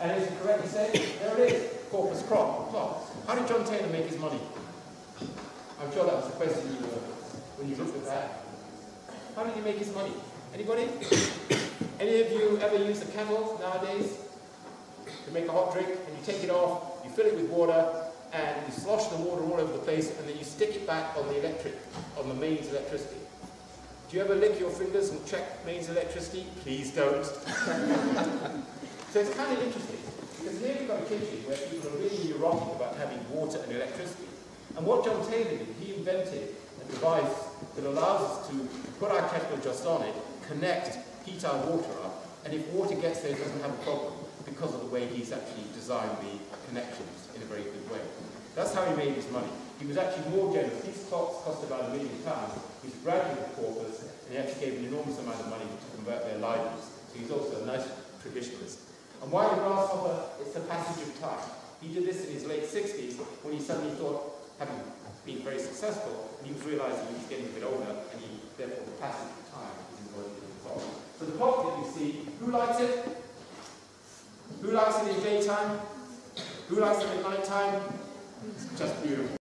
And as you correctly say, there it is, Corpus Clock. How did John Taylor make his money? I'm sure that was the question you were, when you looked at that. How did he make his money? Anybody? Any of you ever use a kettle nowadays to make a hot drink and you take it off, you fill it with water, and you slosh the water all over the place, and then you stick it back on the electric, on the mains electricity. Do you ever lick your fingers and check mains electricity? Please don't. so it's kind of interesting, because here we've got a kitchen where people are really neurotic about having water and electricity. And what John Taylor did, he invented a device that allows us to put our kettle just on it, connect, heat our water up, and if water gets there, it doesn't have a problem because of the way he's actually designed the connections in a very good way. That's how he made his money. He was actually more generous. These clocks cost about a million pounds. He's bragging with corpus, and he actually gave an enormous amount of money to convert their libraries. So he's also a nice. And why the grasshopper? It's the passage of time. He did this in his late 60s when he suddenly thought, having been very successful, he was realizing he was getting a bit older, and he, therefore the passage of time is important in the clock. So the clock that you see, who likes it? Who likes it in daytime? Who likes it at night time? It's just beautiful.